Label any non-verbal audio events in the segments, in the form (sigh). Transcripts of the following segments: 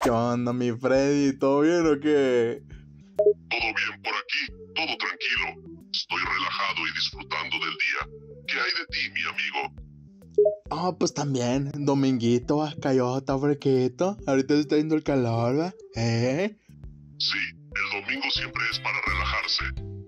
¿Qué onda, mi Freddy? ¿Todo bien o qué? Todo bien por aquí, todo tranquilo. Estoy relajado y disfrutando del día. ¿Qué hay de ti, mi amigo? Ah, pues también, dominguito, cayó, está fresquito. Ahorita está yendo el calor, ¿verdad? ¿Eh? Sí, el domingo siempre es para relajarse.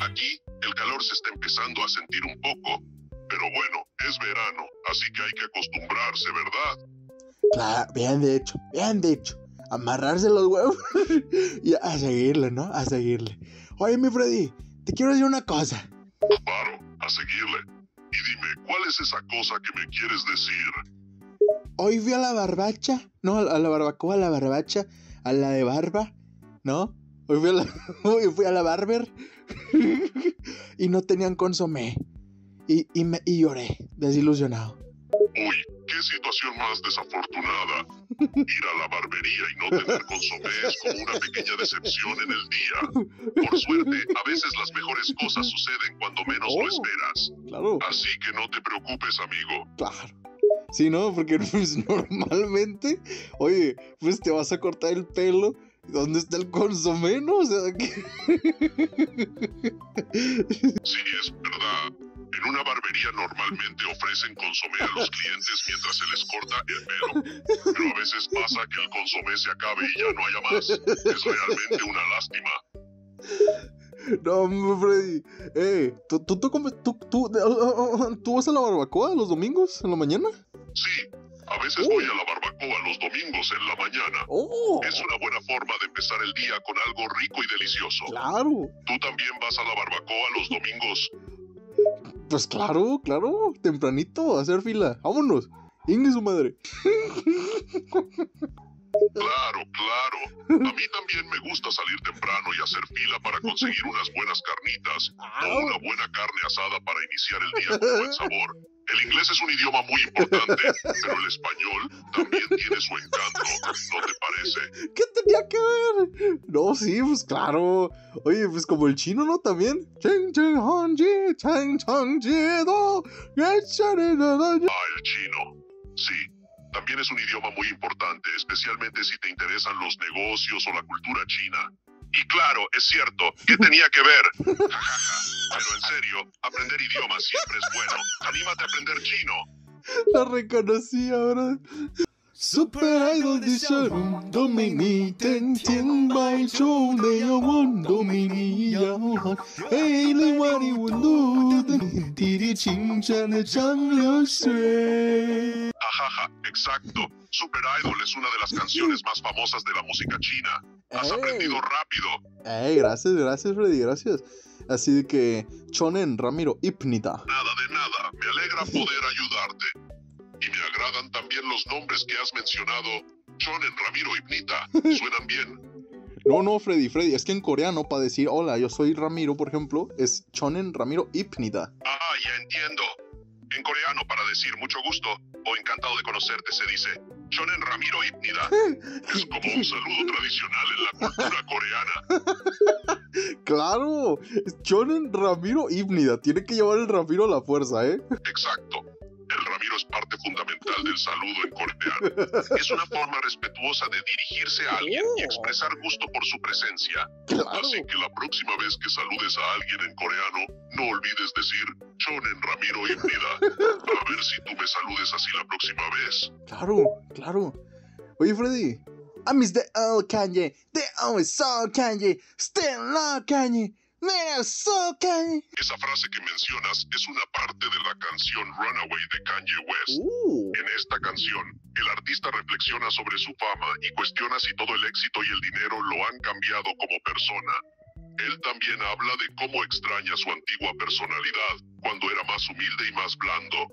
Aquí, el calor se está empezando a sentir un poco. Pero bueno, es verano, así que hay que acostumbrarse, ¿verdad? Claro, bien dicho, bien dicho. Amarrarse los huevos (laughs) y a seguirle, ¿no? A seguirle. Oye, mi Freddy, te quiero decir una cosa. Claro, a seguirle. Y dime, ¿cuál es esa cosa que me quieres decir? Hoy fui a la barbacha, no, a la barbacoa, a la barbacha, a la de barba, ¿no? Hoy fui a la, (laughs) hoy fui a la barber (laughs) y no tenían consomé. Y, y, me, y lloré, desilusionado. Uy, qué situación más desafortunada. Ir a la barbería y no tener consomé es como una pequeña decepción en el día. Por suerte, a veces las mejores cosas suceden cuando menos lo Oh. esperas. Claro. Así que no te preocupes, amigo. Claro. Sí, ¿no? Porque (laughs) pues, normalmente, oye, pues te vas a cortar el pelo. ¿Dónde está el consomé, no? O sea, que... Sí, es verdad. En una barbería normalmente ofrecen consomé a los clientes mientras se les corta el pelo. Pero a veces pasa que el consomé se acabe y ya no haya más. Es realmente una lástima. No, Freddy. Eh, ¿tú, tú, tú, tú, tú, ¿tú vas a la barbacoa los domingos en la mañana? Sí, a veces voy a la barbacoa los domingos en la mañana. Oh, Es una buena forma de empezar el día con algo rico y delicioso. claro. ¿Tú también vas a la barbacoa los domingos? Pues claro, claro. Tempranito, hacer fila. Vámonos. Ingue su madre. (laughs) Claro, claro. A mí también me gusta salir temprano y hacer fila para conseguir unas buenas carnitas o una buena carne asada para iniciar el día con buen sabor. El inglés es un idioma muy importante, pero el español también tiene su encanto, ¿no te parece? ¿Qué tenía que ver? No, sí, pues claro. Oye, pues como el chino, ¿no? También. Ah, el chino. Sí, también es un idioma muy importante, especialmente si te interesan los negocios o la cultura china. Y claro, es cierto, ¿qué tenía que ver? (laughs) Pero en serio, aprender idiomas siempre es bueno. Anímate a aprender chino. La reconocí ahora. Super Idol de Sharon, Domini, Ten Tien Bai Chou, De Yawon, Domini, Yao, Hey, Li Wani Wu Du, Zhan de Zhang Liu Shui. Ajaja, exacto. Super Idol es una de las canciones más famosas de la música china. Has Ey. aprendido rápido. Ey, gracias, gracias, Freddy, gracias. Así que, Chonen Ramiro Hipnita. Nada de nada. Me alegra poder ayudarte. Y me agradan también los nombres que has mencionado. Shonen, Ramiro y Pnita. Suenan bien. No, no, Freddy, Freddy, es que en coreano para decir hola, yo soy Ramiro, por ejemplo, es Chonen Ramiro Hipnita. Ah, ya entiendo. En coreano, para decir mucho gusto o encantado de conocerte, se dice Shonen Ramiro Ipnida. (laughs) Es como un saludo tradicional en la cultura coreana. (laughs) Claro, es Chonen Ramiro Hipnida. Tiene que llevar el Ramiro a la fuerza, ¿eh? Exacto. El Ramiro es parte fundamental del saludo en coreano. Es una forma respetuosa de dirigirse a alguien y expresar gusto por su presencia. Claro. Así que la próxima vez que saludes a alguien en coreano, no olvides decir Shonen Ramiro Ipnida. A ver si tú me saludes así la próxima vez. Claro, claro. Oye, Freddy. I miss the old Kanye. The always so Kanye. Still love Kanye. Esa frase que mencionas es una parte de la canción Runaway de Kanye West. Uh, En esta canción, el artista reflexiona sobre su fama y cuestiona si todo el éxito y el dinero lo han cambiado como persona. Él también habla de cómo extraña su antigua personalidad, cuando era más humilde y más blando.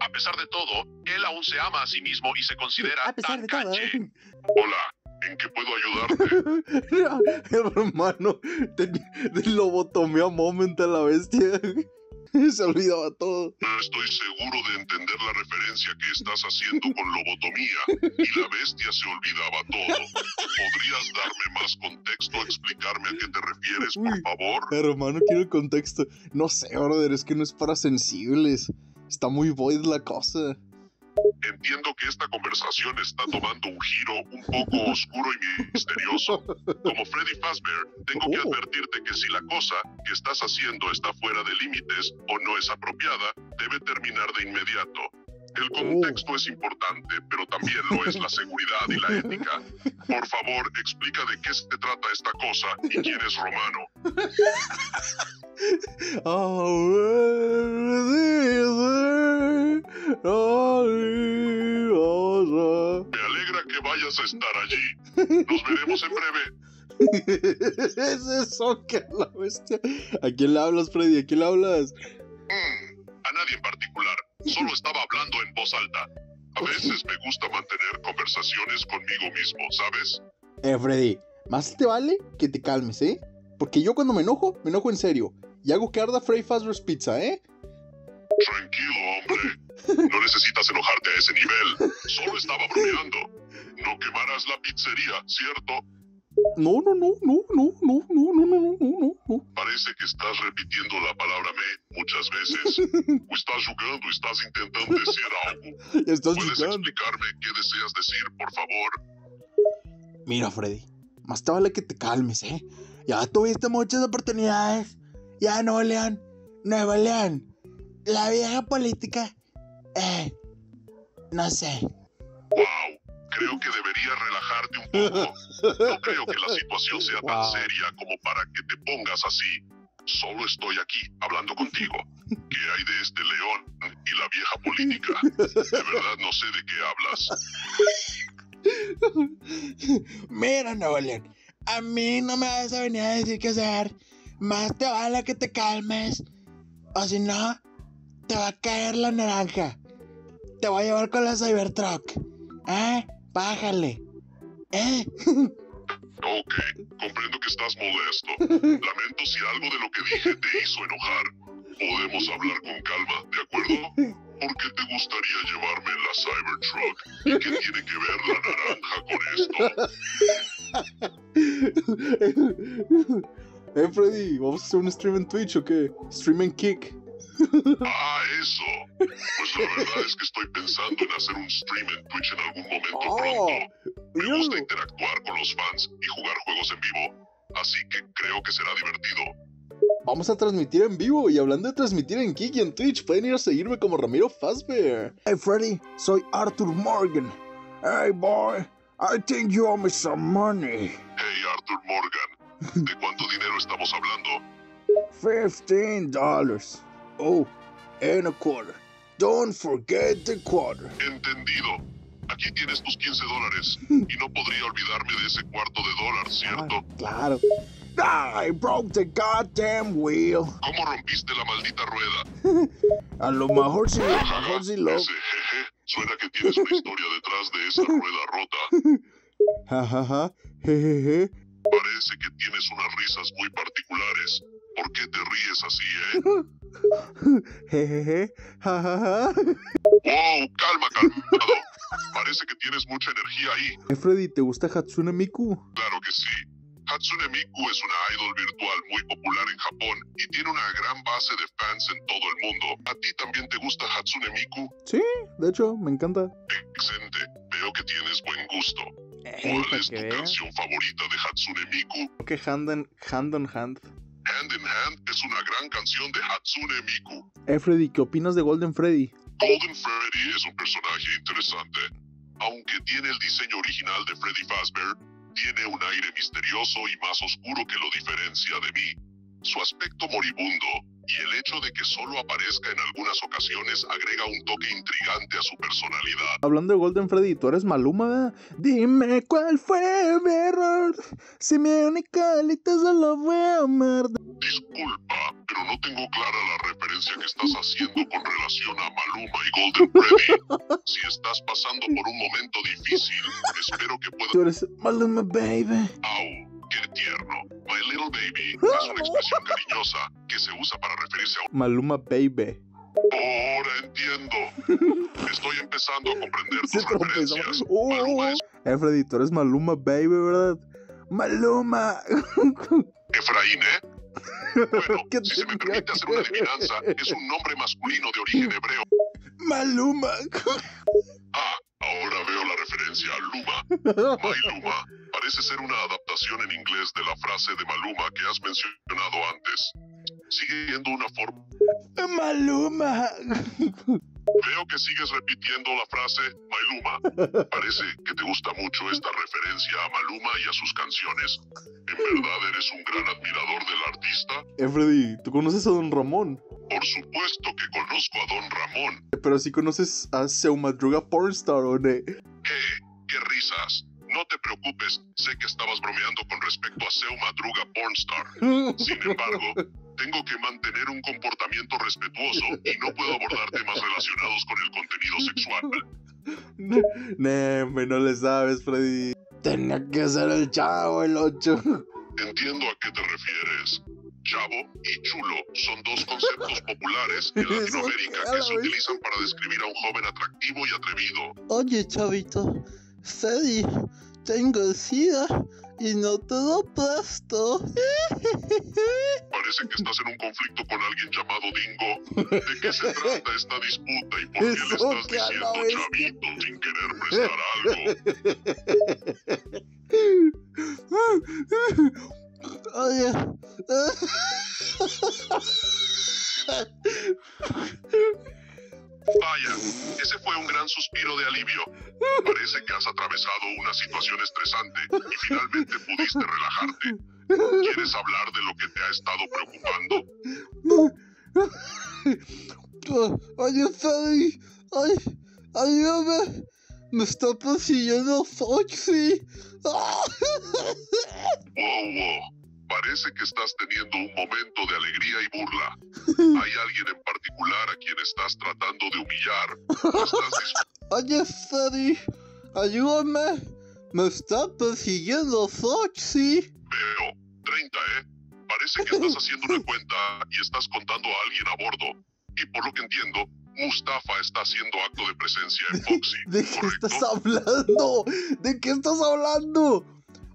A pesar de todo, él aún se ama a sí mismo y se considera a pesar de tan todo. Kanye. Hola, ¿en qué puedo ayudarte? (laughs) Hermano, ten- lobotomía moment a la bestia. (laughs) Se olvidaba todo. No estoy seguro de entender la referencia que estás haciendo con lobotomía y la bestia se olvidaba todo. ¿Podrías darme más contexto, explicarme a qué te refieres, por Uy. favor? Hermano, quiero el contexto. No sé, brother, es que no es para sensibles. Está muy void la cosa. Entiendo que esta conversación está tomando un giro un poco oscuro y misterioso. Como Freddy Fazbear, tengo que Oh. advertirte que si la cosa que estás haciendo está fuera de límites o no es apropiada, debe terminar de inmediato. El contexto es importante, pero también lo es la seguridad y la ética. Por favor, explica de qué se trata esta cosa y quién es Romano. (laughs) Me alegra que vayas a estar allí. Nos veremos en breve. (laughs) es eso que la bestia. ¿A quién le hablas, Freddy? ¿A quién le hablas? Mm, a nadie en particular. Solo estaba hablando en voz alta. A veces me gusta mantener conversaciones conmigo mismo, ¿sabes? Eh, Freddy, más te vale que te calmes, ¿eh? Porque yo cuando me enojo, me enojo en serio. Y hago que arda Freddy Fazbear's Pizza, ¿eh? Tranquilo, hombre. No necesitas enojarte a ese nivel. Solo estaba bromeando. No quemarás la pizzería, ¿cierto? No, no, no, no, no, no, no, no, no, no, no, no. Parece que estás repitiendo la palabra me muchas veces. O estás jugando, estás intentando decir algo. Estás ¿Puedes jugando. explicarme qué deseas decir, por favor? Mira, Freddy, más te vale que te calmes, ¿eh? Ya tuviste muchas oportunidades. Ya no, León. Nuevo León. La vieja política. Eh. No sé. Wow, creo que deberías relajarte un poco. No creo que la situación sea tan seria como para que te pongas así. Solo estoy aquí hablando contigo. ¿Qué hay de este león y la vieja política? De verdad no sé de qué hablas. Mira, Nuevo León. A mí no me vas a venir a decir qué hacer. Más te vale que te calmes. O si no, te va a caer la naranja. Te voy a llevar con la Cybertruck. ¿Eh? Bájale. ¿Eh? Ok, comprendo que estás molesto. (laughs) Lamento si algo de lo que dije te hizo enojar. Podemos hablar con calma, ¿de acuerdo? ¿Por qué te gustaría llevarme en la Cybertruck? ¿Y qué tiene que ver la naranja con esto? (laughs) eh, Freddy, ¿vamos a hacer un stream en Twitch o qué? Stream en Kick. Ah, eso. Pues la verdad es que estoy pensando en hacer un stream en Twitch en algún momento Oh, pronto. Me gusta míralo. interactuar con los fans y jugar juegos en vivo, así que creo que será divertido. Vamos a transmitir en vivo y hablando de transmitir en Kick y en Twitch, pueden ir a seguirme como Ramiro Fazbear. Hey Freddy, soy Arthur Morgan. Hey boy, I think you owe me some money. Hey, Arthur Morgan, ¿de cuánto (laughs) dinero estamos hablando? Fifteen dollars. Oh, and a quarter. Don't forget the quarter. Entendido. Aquí tienes tus 15 dólares (laughs) y no podría olvidarme de ese cuarto de dólar, ¿cierto? Claro. I broke the goddamn wheel. ¿Cómo rompiste la maldita rueda? (laughs) A lo mejor sí, a lo mejor sí lo. Ese jeje suena que tienes una historia detrás de esa (laughs) rueda rota. Ja, ja, ja. Jejeje. Parece que tienes unas risas muy particulares. ¿Por qué te ríes así, eh? (laughs) Jejeje. Ja, ja, ja. ¡Wow! Calma, calmado. Parece que tienes mucha energía ahí. Eh, Freddy, ¿te gusta Hatsune Miku? Claro que sí. Hatsune Miku es una idol virtual muy popular en Japón y tiene una gran base de fans en todo el mundo. ¿A ti también te gusta Hatsune Miku? Sí, de hecho, me encanta. Excelente. Veo que tienes buen gusto. Eh, ¿Cuál es tu canción favorita de Hatsune Miku? que hand in hand. on hand. Hand in Hand es una gran canción de Hatsune Miku. Eh, Freddy, ¿qué opinas de Golden Freddy? Golden Freddy es un personaje interesante. Aunque tiene el diseño original de Freddy Fazbear, tiene un aire misterioso y más oscuro que lo diferencia de mí. Su aspecto moribundo y el hecho de que solo aparezca en algunas ocasiones agrega un toque intrigante a su personalidad. Hablando de Golden Freddy, tú eres Maluma. Dime cuál fue mi error. Si mi única delita solo fue amar. Disculpa, pero no tengo clara la referencia que estás haciendo con relación a Maluma y Golden Freddy. Si estás pasando por un momento difícil, espero que puedas Tú eres Maluma, baby. Au, qué tierno. My little baby (laughs) es una expresión cariñosa que se usa para referirse a Maluma, baby. Ahora entiendo. Estoy empezando a comprender tus referencias. Oh. Maluma es Eh, Freddy, tú eres Maluma, baby, ¿verdad? Maluma. (laughs) Efraín, ¿eh? Bueno, ¿Qué si se me permite hacer una adivinanza, es un nombre masculino de origen hebreo. Maluma. Ah, ahora veo la referencia a Luma. (laughs) My Luma parece ser una adaptación en inglés de la frase de Maluma que has mencionado antes. Sigue siendo una forma. Maluma. Veo que sigues repitiendo la frase Maluma. Parece que te gusta mucho esta referencia a Maluma y a sus canciones. ¿En verdad eres un gran admirador del artista? Eh, Freddy, ¿tú conoces a Don Ramón? Por supuesto que conozco a Don Ramón. Pero si conoces a Seu Madruga Pornstar, ¿o no? ¿Qué? ¿Qué risas? No te preocupes, sé que estabas bromeando con respecto a Seu Madruga Pornstar. Sin (laughs) embargo, tengo que mantener un comportamiento respetuoso y no puedo abordar temas relacionados con el contenido sexual. Hombre, no le sabes, Freddy. Tenía que ser el chavo, el 8. Entiendo a qué te refieres. Chavo y chulo son dos conceptos populares en (laughs) Latinoamérica que se utilizan para describir a un joven atractivo y atrevido. Oye, chavito, Freddy, tengo sida y no te lo presto. (laughs) Parece que estás en un conflicto con alguien llamado Dingo. ¿De qué se trata esta disputa y por qué le Eso estás a la diciendo bestia. chavito sin querer prestar algo? Oye, (laughs) Vaya, ese fue un gran suspiro de alivio. Parece que has atravesado una situación estresante y finalmente pudiste relajarte. ¿Quieres hablar de lo que te ha estado preocupando? oye, Freddy, ay, ayúdame. Me está persiguiendo Foxy. Wow, wow. Parece que estás teniendo un momento de alegría y burla. (laughs) ¿Hay alguien en particular a quien estás tratando de humillar? ¿O estás (laughs) Oye, Freddy, ayúdame. Me está persiguiendo Foxy. Veo. 30, ¿eh? Parece que estás haciendo una cuenta y estás contando a alguien a bordo. Y por lo que entiendo, Mustafa está haciendo acto de presencia en Foxy. (laughs) ¿De qué ¿correcto? estás hablando? ¿De qué estás hablando?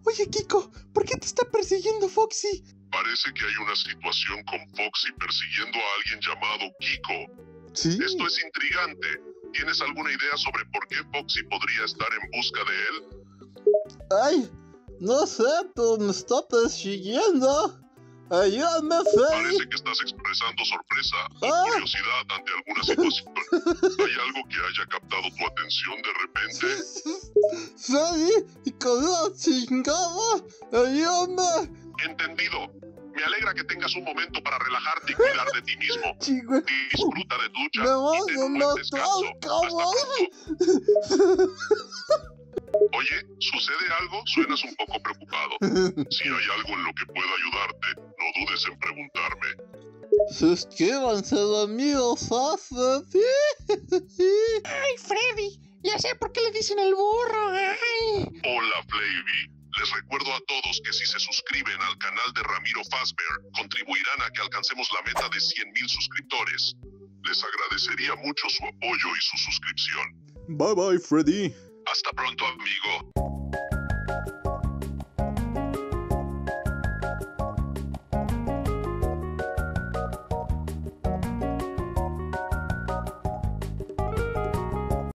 Oye, Kiko, ¿por qué te está persiguiendo Foxy? Parece que hay una situación con Foxy persiguiendo a alguien llamado Kiko. Sí. Esto es intrigante. ¿Tienes alguna idea sobre por qué Foxy podría estar en busca de él? Ay, no sé, pero me está persiguiendo. Ayúdame, Freddy. Parece que estás expresando sorpresa o Ah. curiosidad ante alguna situación. ¿Hay algo que haya captado tu atención de repente? Freddy, y con la chingada. Ayúdame. Entendido. Me alegra que tengas un momento para relajarte y cuidar de ti mismo. (laughs) Chico, Disfruta de tu ducha Me y vas ten a un buen descanso. Hasta pronto. (laughs) Oye, ¿sucede algo? Suenas un poco preocupado. (laughs) Si hay algo en lo que pueda ayudarte, no dudes en preguntarme. Suscríbanse, amigos, fácil. ¡Ay, Freddy! Ya sé por qué le dicen el burro. ¡Ay! Hola, Flavy. Les recuerdo a todos que si se suscriben al canal de Ramiro Fazbear, contribuirán a que alcancemos la meta de 100.000 suscriptores. Les agradecería mucho su apoyo y su suscripción. bye bye, Freddy. Hasta pronto, amigo.